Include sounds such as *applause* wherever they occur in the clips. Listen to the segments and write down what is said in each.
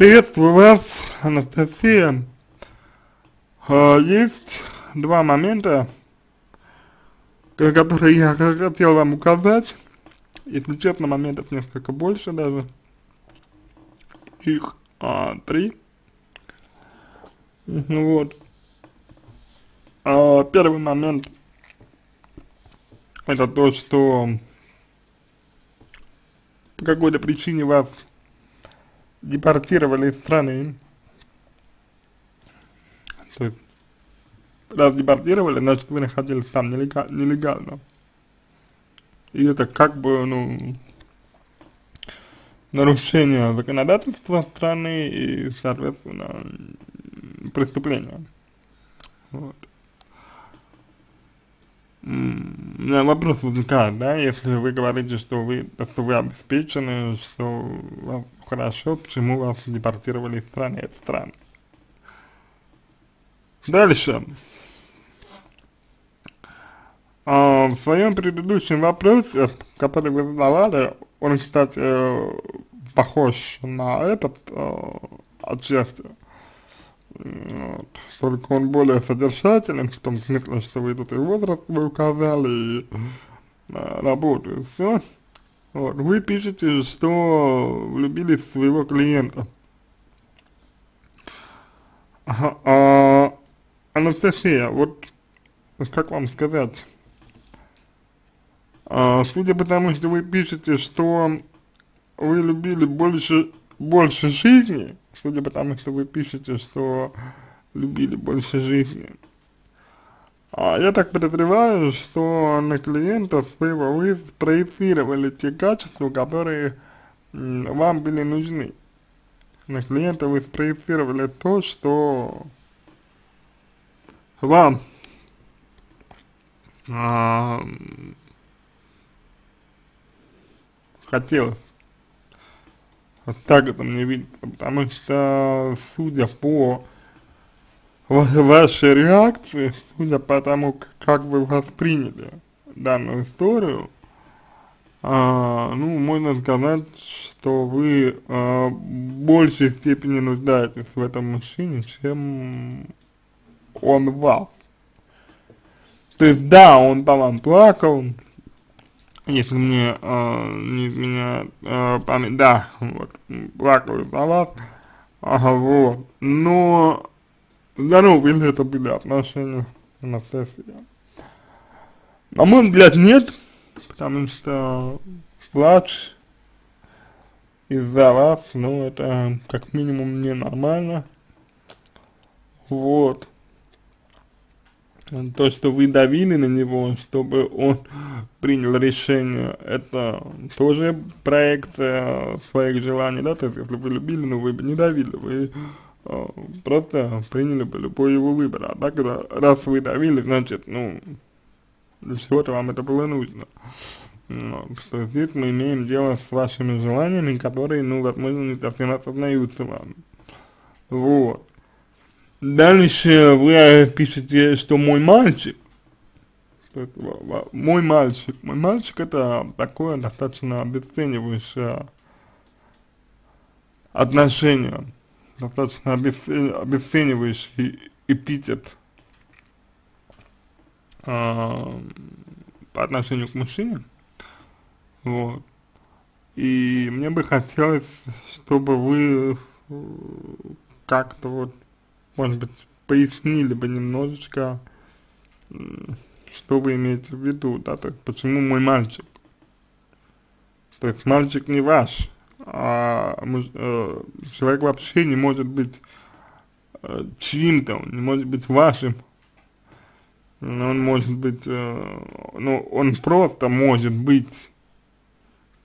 Приветствую вас, Анастасия. А, есть два момента, которые я хотел вам указать. Если честно, моментов несколько больше даже. Их а, три. Вот. А, первый момент это то, что по какой-то причине вас депортировали из страны. То есть, раз депортировали, значит вы находились там нелегально. И это как бы, ну, нарушение законодательства страны и, соответственно, преступление. Вот. У меня вопрос возникает, да, если вы говорите, что вы, что вы обеспечены, что хорошо, почему вас депортировали из страны, это странно. Дальше. А, в своем предыдущем вопросе, который вы задавали, он, кстати, похож на этот э, отчасти. Вот. Только он более содержателен, в том смысле, что вы тут и возраст вы указали, и э, работу, и все. Вот. Вы пишете, что влюбились в своего клиента. А, а, Анастасия, вот как вам сказать, а, судя по тому, что вы пишете, что вы любили больше, больше жизни, судя по тому, что вы пишете, что любили больше жизни, а я так подозреваю, что на клиентов вы, проецировали те качества, которые вам были нужны. На клиента вы спроецировали то, что вам а, хотелось. Вот так это мне видится, потому что, судя по вашей реакции, судя по тому, как вы восприняли данную историю, а, ну, можно сказать, что вы а, в большей степени нуждаетесь в этом мужчине, чем он вас. То есть, да, он по вам плакал, если мне э, не изменяет э, память, да, вот, плакал из-за вас, ага, вот, но здоровы ли это были отношения, Анастасия? На мой взгляд, нет, потому что плач из-за вас, ну, это как минимум ненормально, вот, то, что вы давили на него, чтобы он принял решение, это тоже проекция своих желаний, да, то есть если вы любили, но вы бы не давили, вы просто приняли бы любой его выбор, а так, раз вы давили, значит, ну, для чего-то вам это было нужно. Но, что здесь мы имеем дело с вашими желаниями, которые, ну, возможно, не совсем осознаются вам. Вот. Дальше вы пишете, что мой мальчик, мой мальчик, мой мальчик это такое достаточно обесценивающее отношение, достаточно обесценивающий эпитет э, по отношению к мужчине, вот, и мне бы хотелось, чтобы вы как-то вот может быть, пояснили бы немножечко, что вы имеете в виду, да, есть почему мой мальчик. То есть мальчик не ваш, а э, человек вообще не может быть э, чьим-то, он не может быть вашим. Он может быть, э, ну, он просто может быть,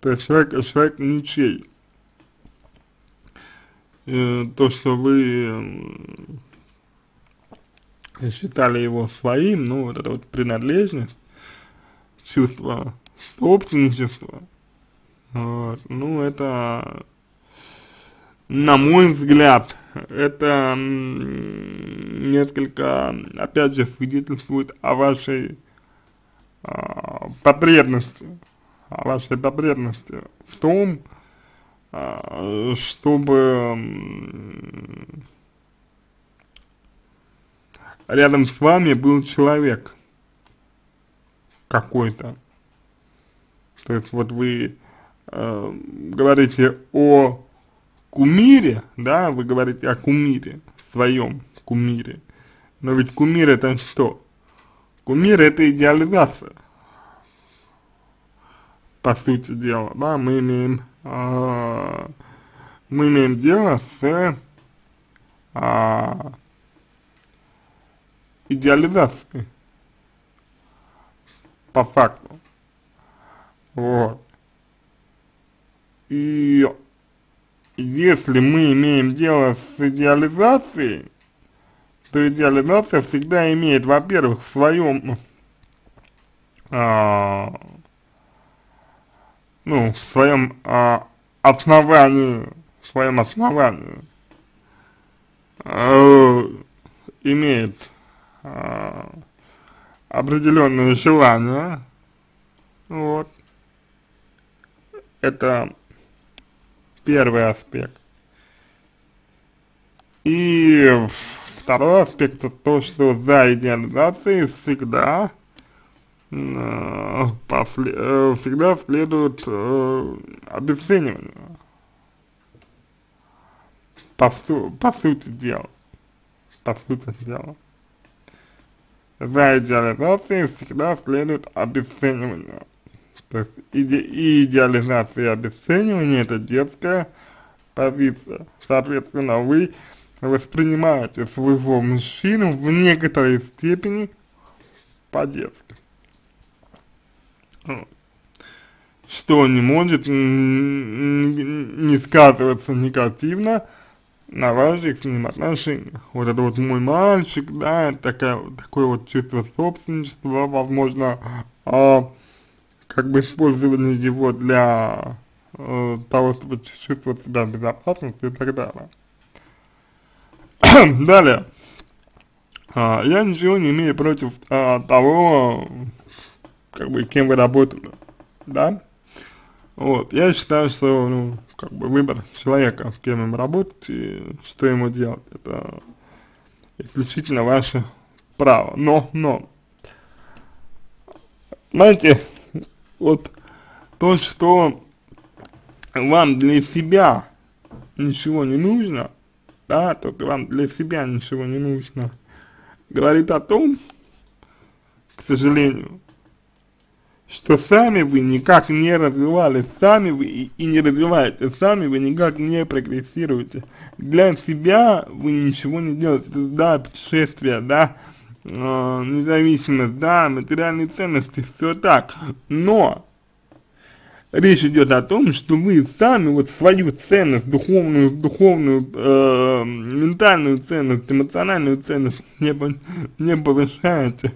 то есть человек, человек ничей. Э, то, что вы считали его своим, ну, вот эта вот принадлежность, чувство собственничества, вот, ну, это, на мой взгляд, это несколько, опять же, свидетельствует о вашей а, потребности, о вашей потребности в том, а, чтобы рядом с вами был человек какой-то. То есть вот вы э, говорите о кумире, да, вы говорите о кумире, своем кумире. Но ведь кумир это что? Кумир это идеализация. По сути дела, да, мы имеем, э, мы имеем дело с э, идеализацией. По факту. Вот. И если мы имеем дело с идеализацией, то идеализация всегда имеет, во-первых, в своем, а, ну, в своем а, основании, в своем основании а, имеет а, определенные желания, вот, это первый аспект. И второй аспект это то, что за идеализацией всегда э, после, э, всегда следует э, обесценивание. По, су по сути дела. По сути дела. За идеализацией всегда следует обесценивание. То есть иде идеализация и обесценивание это детская позиция. Соответственно, вы воспринимаете своего мужчину в некоторой степени по-детски. Что не может не сказываться негативно на ваших с ним отношениях. Вот это вот мой мальчик, да, такая, такое вот чувство собственничества, возможно, а, как бы использование его для э, того, чтобы чувствовать себя в безопасности и так далее. *coughs* далее. А, я ничего не имею против а, того, как бы, кем вы работали, да? Вот, я считаю, что, ну, как бы, выбор человека, кем ему работать и что ему делать, это исключительно ваше право. Но, но, знаете, вот то, что вам для себя ничего не нужно, да, то вам для себя ничего не нужно, говорит о том, к сожалению, что сами вы никак не развивались, сами вы и, и не развиваете, сами вы никак не прогрессируете. Для себя вы ничего не делаете, да, путешествия, да, э, независимость, да, материальные ценности, все так, но речь идет о том, что вы сами вот свою ценность, духовную, духовную, э, ментальную ценность, эмоциональную ценность не, не повышаете.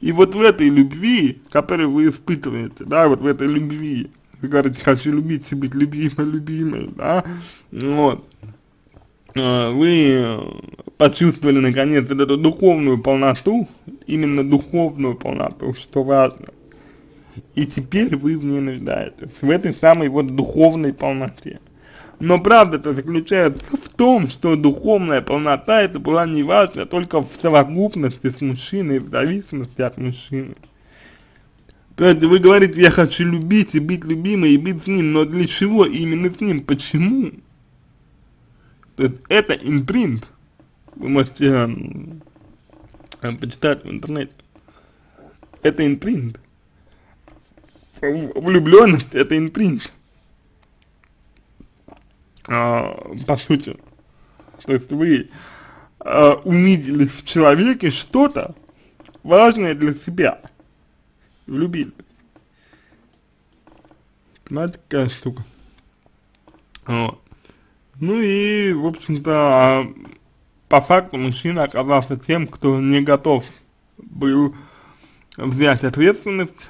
И вот в этой любви, которую вы испытываете, да, вот в этой любви, вы говорите, хочу любить, быть любимой, любимой, да, вот, вы почувствовали наконец эту духовную полноту, именно духовную полноту, что важно. И теперь вы в ней нуждаетесь, в этой самой вот духовной полноте. Но правда-то заключается в том, что духовная полнота это была не важна только в совокупности с мужчиной, в зависимости от мужчины. То есть вы говорите, я хочу любить и быть любимой и быть с ним, но для чего именно с ним, почему? То есть это импринт, вы можете э, почитать в интернете, это импринт влюбленность это импринт. А, по сути. То есть вы а, увидели в человеке что-то важное для себя. Влюбились. Понимаете, какая штука. Вот. Ну и, в общем-то, по факту мужчина оказался тем, кто не готов был взять ответственность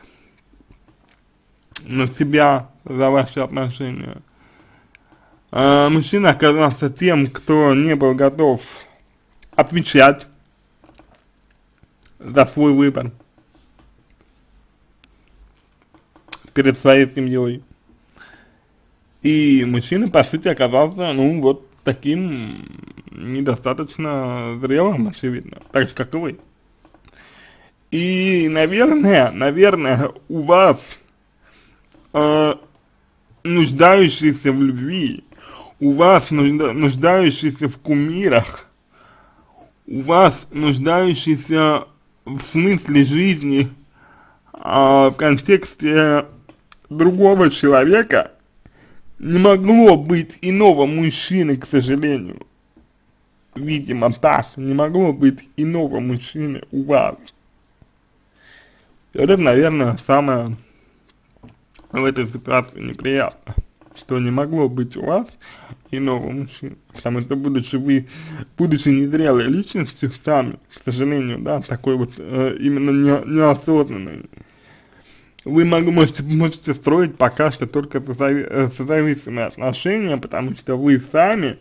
на себя за ваши отношения. А мужчина оказался тем, кто не был готов отвечать за свой выбор перед своей семьей. И мужчина, по сути, оказался, ну, вот таким недостаточно зрелым, очевидно, так же, как и вы. И, наверное, наверное, у вас э, нуждающийся в любви, у вас нужда, нуждающийся в кумирах, у вас нуждающийся в смысле жизни а, в контексте другого человека не могло быть иного мужчины, к сожалению. Видимо, так, не могло быть иного мужчины у вас. Это, наверное, самое в этой ситуации неприятно, что не могло быть у вас иного мужчины. Потому что, будучи вы, будучи незрелой личностью сами, к сожалению, да, такой вот э, именно не, неосознанной, вы можете, можете строить пока что только э, созависимые отношения, потому что вы сами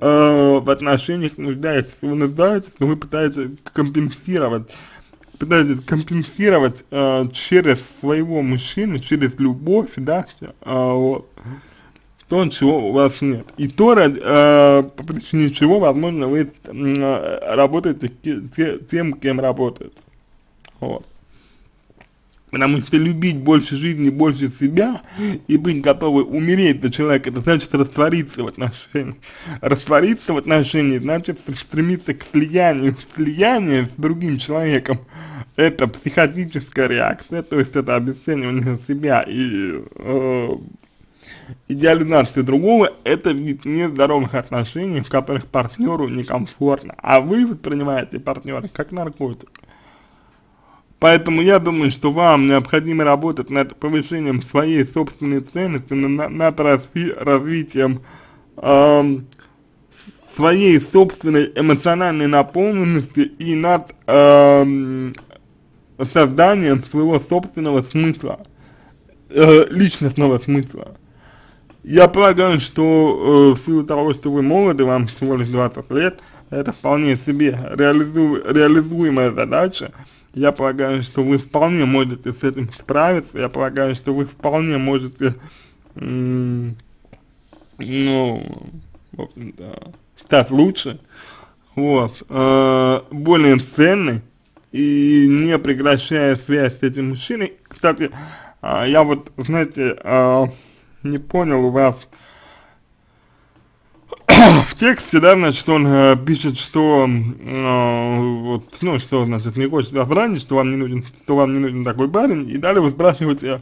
э, в отношениях нуждаетесь, вы нуждаетесь, но вы пытаетесь компенсировать, пытаетесь компенсировать э, через своего мужчину, через любовь, да, э, вот, то, чего у вас нет. И то, э, по причине чего, возможно, вы э, работаете тем, кем работаете. Вот. Потому что любить больше жизни, больше себя и быть готовы умереть за человека, это значит раствориться в отношениях. Раствориться в отношениях значит стремиться к слиянию. Слияние с другим человеком – это психотическая реакция, то есть это обесценивание себя и э, идеализация другого – это вид нездоровых отношений, в которых партнеру некомфортно, а вы воспринимаете партнера как наркотик. Поэтому я думаю, что вам необходимо работать над повышением своей собственной ценности, над, разви развитием э, своей собственной эмоциональной наполненности и над э, созданием своего собственного смысла, э, личностного смысла. Я полагаю, что э, в силу того, что вы молоды, вам всего лишь 20 лет, это вполне себе реализу реализуемая задача, я полагаю, что вы вполне можете с этим справиться, я полагаю, что вы вполне можете, ну, в общем-то, стать лучше, вот, э, более ценный и не прекращая связь с этим мужчиной. Кстати, э, я вот, знаете, э, не понял у вас, в тексте, да, значит, он э, пишет, что, э, вот, ну, что, значит, не хочет вас ранить, что вам не нужен, что вам не нужен такой парень, и далее вы спрашиваете,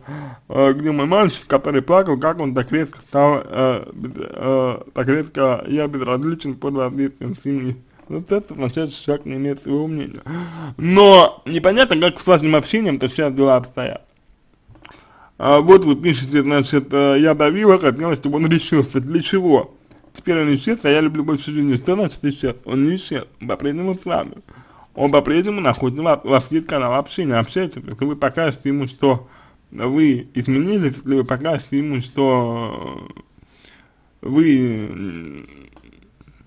э, где мой мальчик, который плакал, как он так резко стал, э, э, так резко, я безразличен под воздействием семьи. Вот это означает, что человек не имеет своего мнения. Но непонятно, как с вашим общением-то сейчас дела обстоят. А вот вы пишете, значит, э, я давила, хотела, чтобы он решился. Для чего? Теперь он исчез, а я люблю больше жизни. Что значит исчез? Он не исчез, по-прежнему с вами. Он по-прежнему находится, у вас есть канал общения, общается, если вы покажете ему, что вы изменились, если вы покажете ему, что вы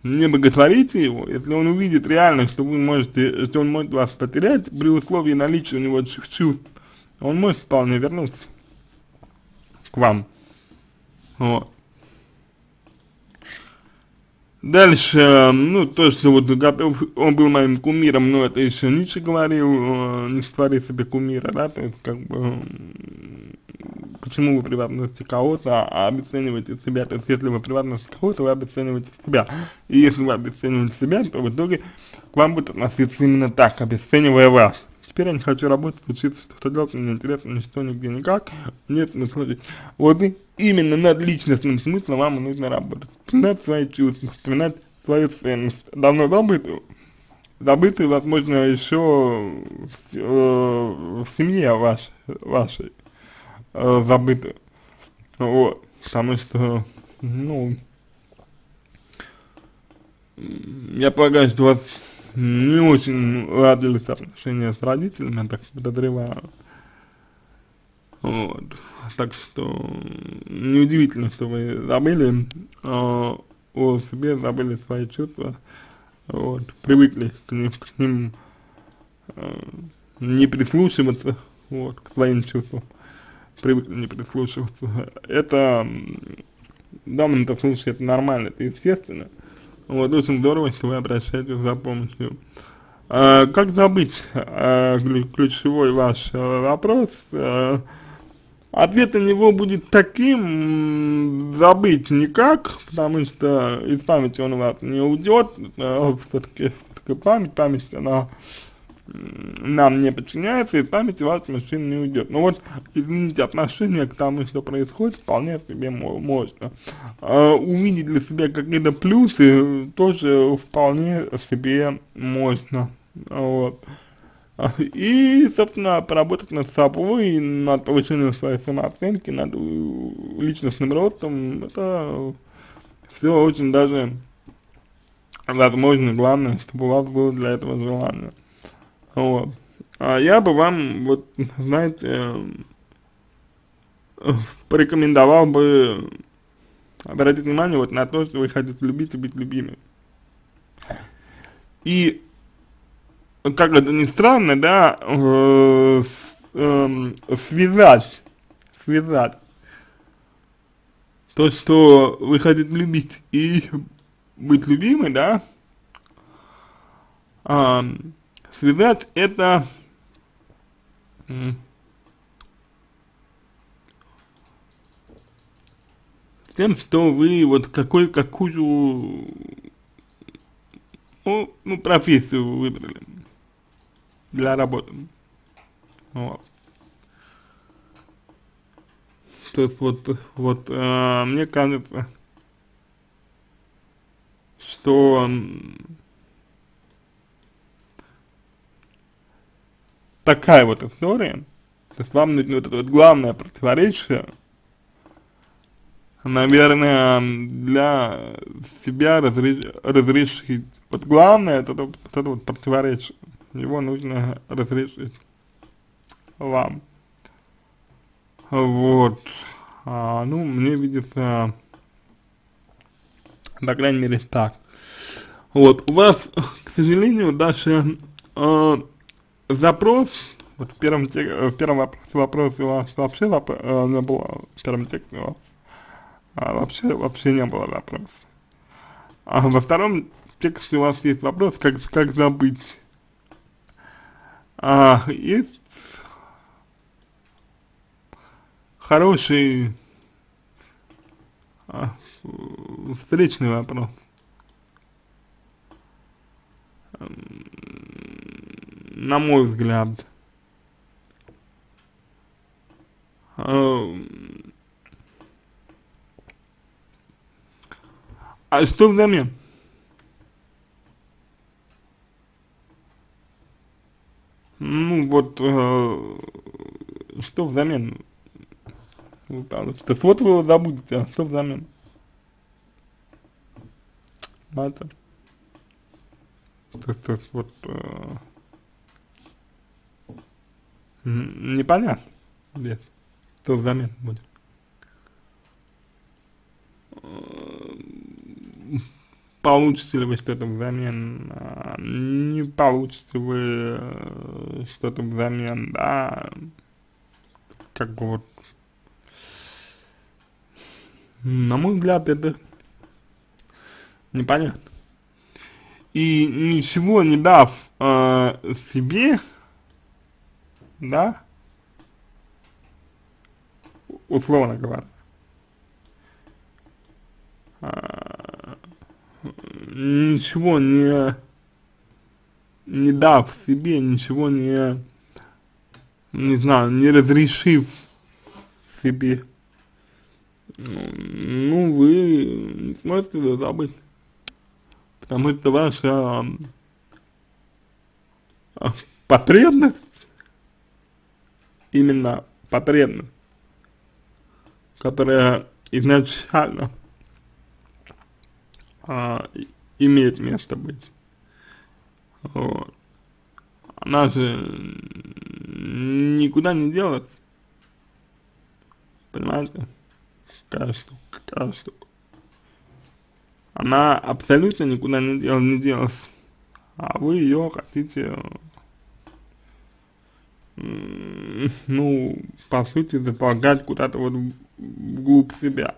не боготворите его, если он увидит реально, что вы можете, что он может вас потерять при условии наличия у него чувств, он может вполне вернуться к вам. Вот. Дальше, ну, то, что вот готов, он был моим кумиром, но это еще Ницше говорил, э, не створи себе кумира, да, то есть, как бы, почему вы приватности кого-то, а обесцениваете себя, то есть, если вы приватность кого-то, вы обесцениваете себя, и если вы обесцениваете себя, то в итоге к вам будет относиться именно так, обесценивая вас. Теперь я не хочу работать, учиться, что-то делать, мне интересно, ничто, нигде, никак, нет смысла жить. Вот и именно над личностным смыслом вам нужно работать. Вспоминать свои чувства, вспоминать свою ценность, давно забытую, забытую, возможно, еще в, э, в семье вашей, вашей э, забытую, вот, потому что, ну, я полагаю, что у вас не очень ладились отношения с родителями, так подозреваю, вот. Так что неудивительно, что вы забыли э, о себе, забыли свои чувства, вот, привыкли к ним, к ним э, не прислушиваться, вот, к своим чувствам, привыкли не прислушиваться. Это в данном случае это нормально, это естественно. Вот, очень здорово, что вы обращаетесь за помощью. А, как забыть а, ключевой ваш а, вопрос? А, ответ на него будет таким, забыть никак, потому что из памяти он у вас не уйдет, а, все-таки память, память, она нам не подчиняется, и память у вас машин не уйдет. Но вот, извините, отношение к тому, что происходит, вполне себе можно. А, увидеть для себя какие-то плюсы тоже вполне себе можно. Вот. И, собственно, поработать над собой, над повышением своей самооценки, над личностным ростом, это все очень даже возможно, главное, чтобы у вас было для этого желание. Вот. А я бы вам, вот, знаете, порекомендовал бы обратить внимание вот на то, что вы хотите любить и быть любимым. И, как это ни странно, да, э, э, связать, связать то, что вы хотите любить и быть любимой, да, э, связать это тем, что вы вот какой, какую ну, ну, профессию выбрали для работы. Вот. То есть вот, вот э, мне кажется, что такая вот история, то есть вам нужно вот это вот главное противоречие, наверное, для себя разреш, разрешить. Вот главное, это, вот это вот противоречие, его нужно разрешить вам. Вот. А, ну, мне видится, по крайней мере, так. Вот, у вас, к сожалению, даже э, запрос, вот в первом, в первом вопросе, вопросе у вас вообще воп э, не было, в первом тексте у вас, вообще, вообще не было вопроса. А во втором тексте у вас есть вопрос, как, как забыть. А, есть хороший а, встречный вопрос на мой взгляд. Эм, а что взамен? Ну вот, э, что взамен? Что вот вы забудете, а что взамен? Понимаете? То есть вот э, непонятно. Здесь, что взамен будет. Получите ли вы что-то взамен, а, не получите вы э, что-то взамен, да, как бы вот, на мой взгляд, это непонятно. И ничего не дав э, себе, да, условно говоря, а, ничего не, не дав себе, ничего не, не знаю, не разрешив себе, ну, вы не сможете это забыть, потому что ваша а, потребность именно потребность, которая изначально а, имеет место быть. Вот. Она же никуда не делась. Понимаете? Какая штука, какая штука. Она абсолютно никуда не, дел, не делась. А вы ее хотите ну, по сути, заполагать куда-то вот вглубь себя.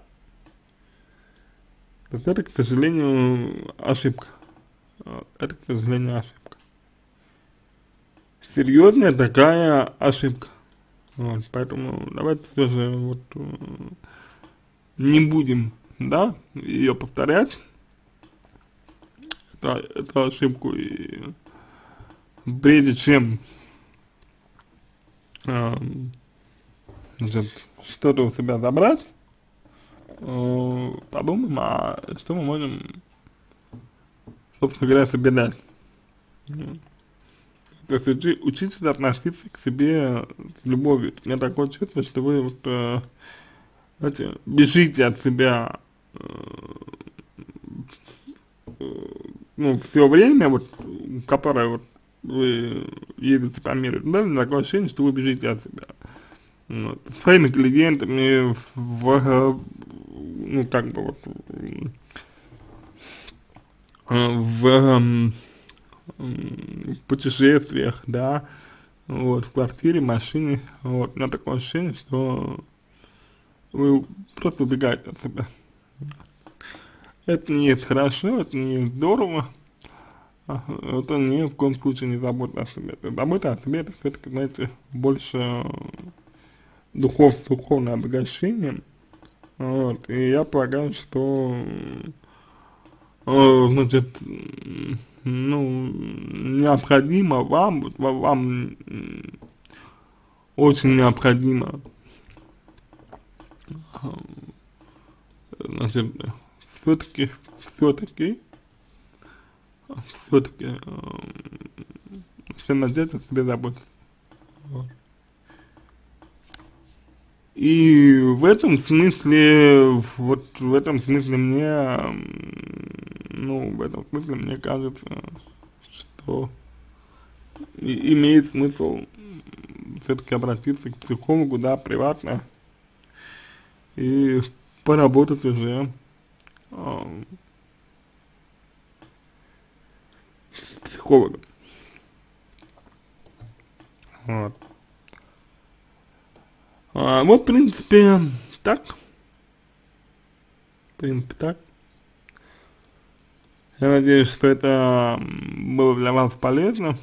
То есть это, к сожалению, ошибка. Это, к сожалению, ошибка. Серьезная такая ошибка. Вот, поэтому давайте все же вот не будем, да, ее повторять, это, эту ошибку, и прежде чем э, что-то у себя забрать, э, подумаем, а что мы можем, собственно говоря, себе дать. То есть учи, учитесь относиться к себе с любовью. У меня такое чувство, что вы вот, э, знаете, бежите от себя э, ну, все время, вот, которое вот вы едете по миру, да, такое ощущение, что вы бежите от себя. Вот, своими клиентами в, ну, как бы вот, в в путешествиях, да, вот, в квартире, машине, вот, у меня такое ощущение, что вы просто убегаете от себя. Это не хорошо, это не здорово, это ни в коем случае не забота о себе. Забота о себе, это все-таки, знаете, больше духов, духовное обогащение, вот, и я полагаю, что, э, значит, ну, необходимо вам, вам очень необходимо, значит, все-таки, все-таки, все-таки, все начать о себе заботиться. И в этом смысле, вот в этом смысле мне ну, в этом смысле мне кажется, что имеет смысл все-таки обратиться к психологу, да, приватно, и поработать уже э, с психологом. Вот. А, вот, в принципе, так. В принципе, так. Я надеюсь, что это было для вас полезно.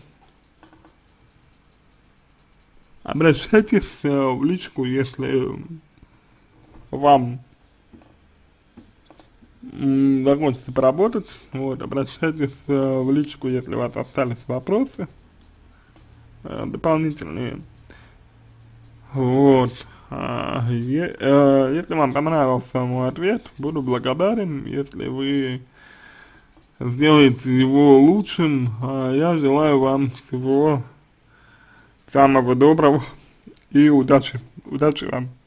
Обращайтесь э, в личку, если вам закончится поработать, вот, обращайтесь э, в личку, если у вас остались вопросы э, дополнительные. Вот. Е, э, если вам понравился мой ответ, буду благодарен, если вы сделаете его лучшим. А я желаю вам всего самого доброго и удачи. Удачи вам.